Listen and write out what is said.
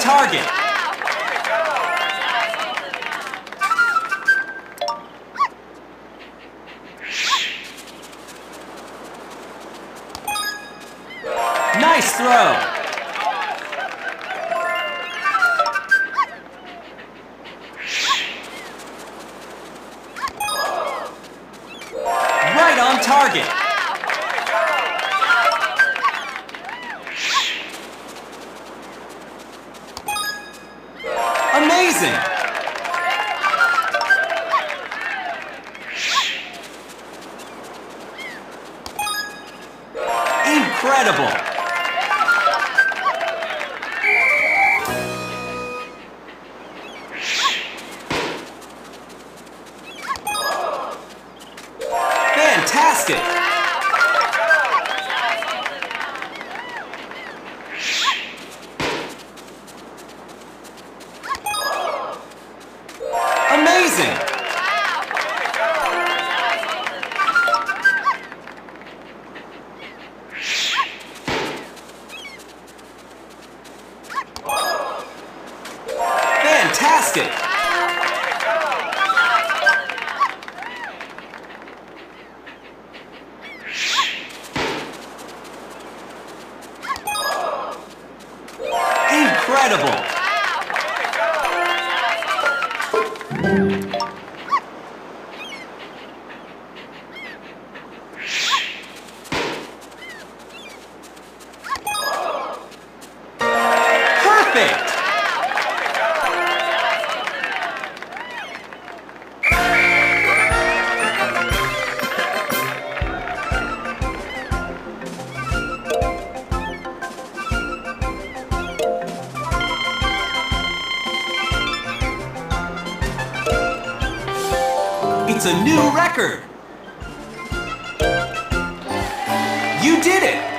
target. Nice throw. Right on target. Amazing. Incredible. Fantastic. Fantastic. Incredible. It's a new record. You did it.